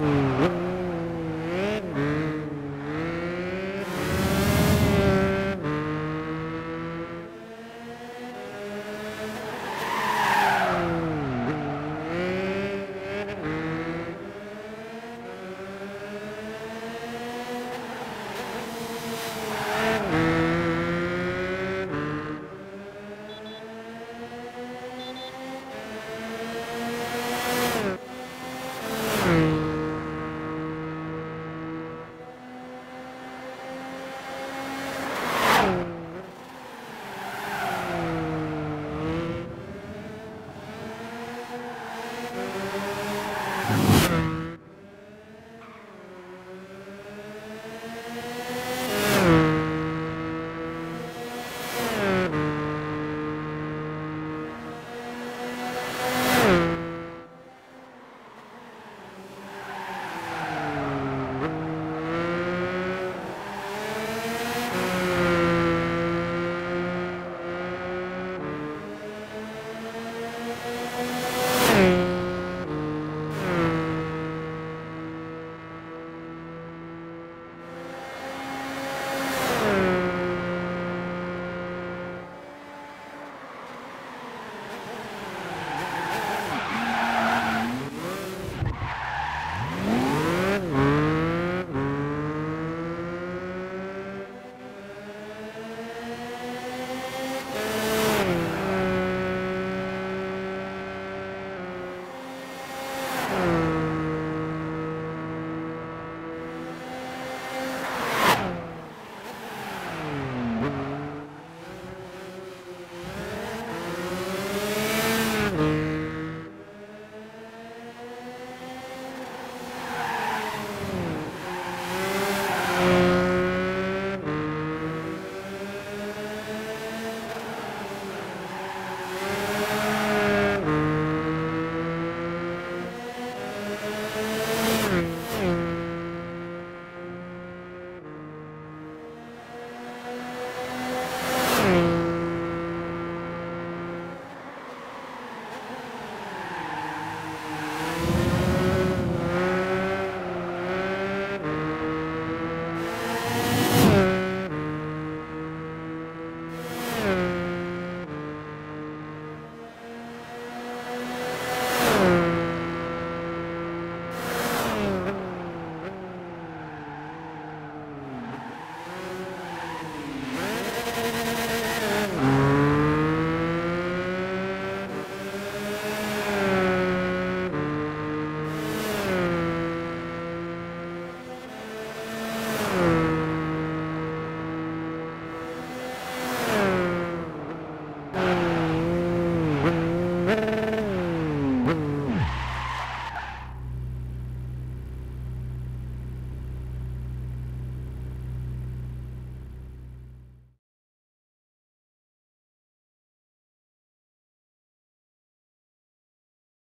Mm.